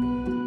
Bye.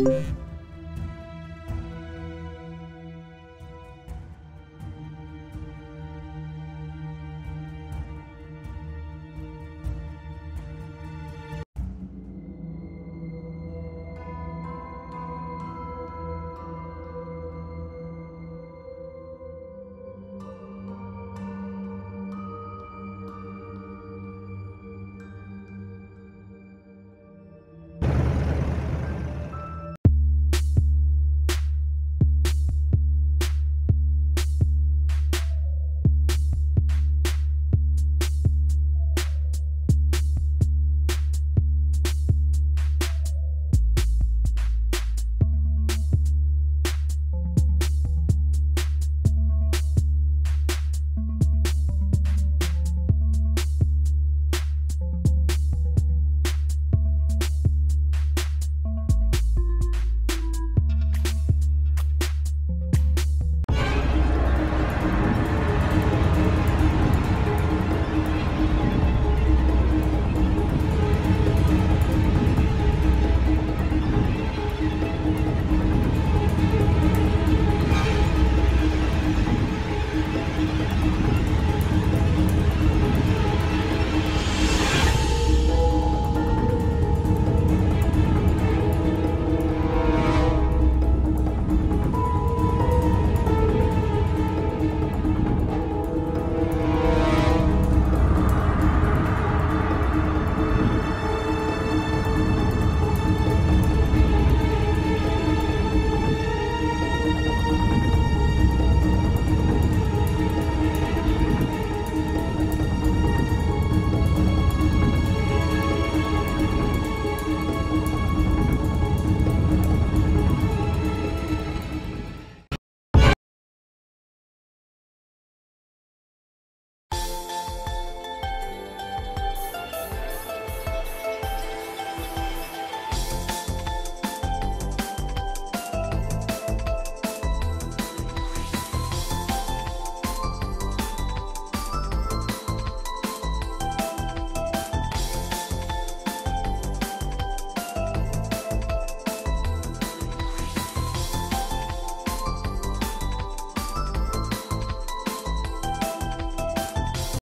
you